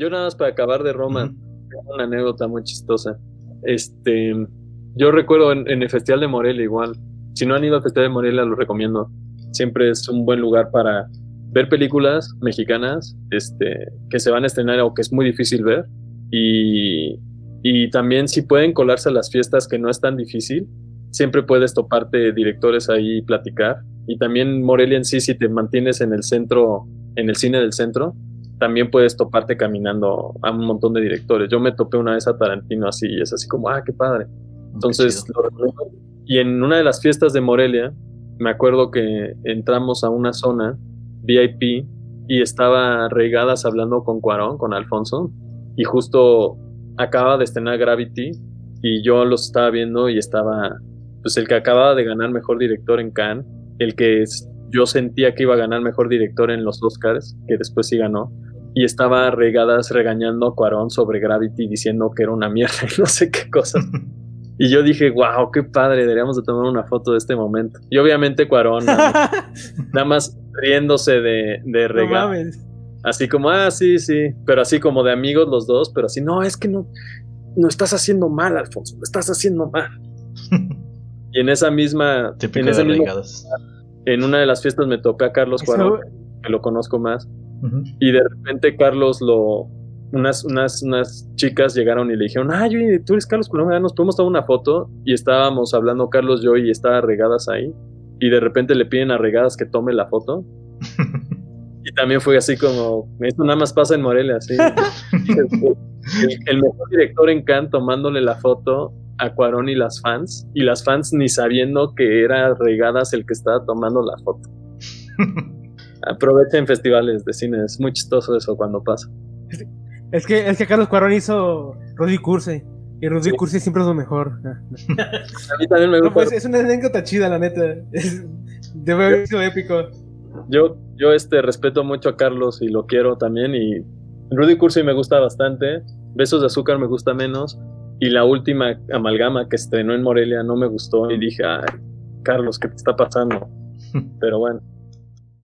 Yo nada más para acabar de Roma, una anécdota muy chistosa. Este, yo recuerdo en, el Festival de Morelia igual. Si no han ido al Festival de Morelia, lo recomiendo. Siempre es un buen lugar para ver películas mexicanas este, que se van a estrenar o que es muy difícil ver. Y, y también si pueden colarse a las fiestas, que no es tan difícil, siempre puedes toparte directores ahí y platicar. Y también Morelia en sí, si te mantienes en el centro, en el cine del centro, también puedes toparte caminando a un montón de directores. Yo me topé una vez a Tarantino así y es así como, ah, qué padre. Entonces, y en una de las fiestas de Morelia, me acuerdo que entramos a una zona VIP y estaba Regadas hablando con Cuarón, con Alfonso, y justo acaba de estrenar Gravity y yo los estaba viendo y estaba, pues el que acababa de ganar mejor director en Cannes, el que yo sentía que iba a ganar mejor director en los Oscars, que después sí ganó, y estaba regadas regañando a Cuarón sobre Gravity diciendo que era una mierda y no sé qué cosas. Y yo dije, wow, qué padre, deberíamos de tomar una foto de este momento. Y obviamente Cuarón, nada, más riéndose de, de así como, ah, sí, sí, pero así como de amigos los dos, pero así, no, es que no, no estás haciendo mal, Alfonso, lo estás haciendo mal. y en esa misma... en, esa en una de las fiestas me topé a Carlos Cuarón, que lo conozco más, y de repente Carlos lo, unas, unas, unas chicas llegaron y le dijeron, ay, tú eres Carlos Colombo, nos podemos tomar una foto. Y estábamos hablando Carlos, yo y estaba regadas ahí. Y de repente le piden a regadas que tome la foto. y también fue así como, esto nada más pasa en Morelia, así. el, mejor director en Cannes tomándole la foto a Cuarón y las fans. Y las fans ni sabiendo que era regadas el que estaba tomando la foto. Aprovechen festivales de cine, es muy chistoso eso cuando pasa. Es que, es que Carlos Cuarón hizo Rudy Curse. Y Rudy Curse siempre es lo mejor. A mí también me gusta. pues es una anécdota chida, la neta. debe haber sido épico. Yo, yo este, respeto mucho a Carlos y lo quiero también. Y Rudy Cursi me gusta bastante. Besos de azúcar me gusta menos. Y la última amalgama que estrenó en Morelia no me gustó. Y dije, ay, Carlos, ¿qué te está pasando? Pero bueno.